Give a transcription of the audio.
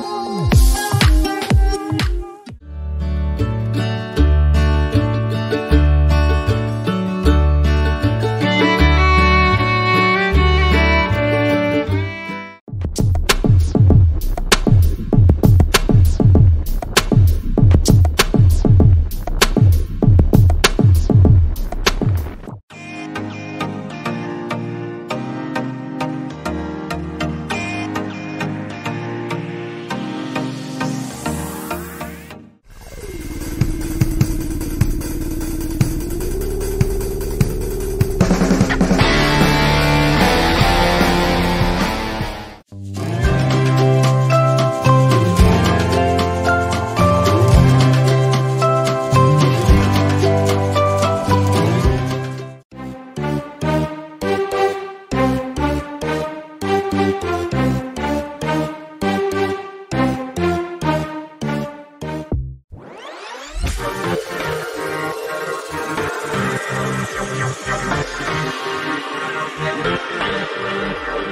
Música I'm sorry.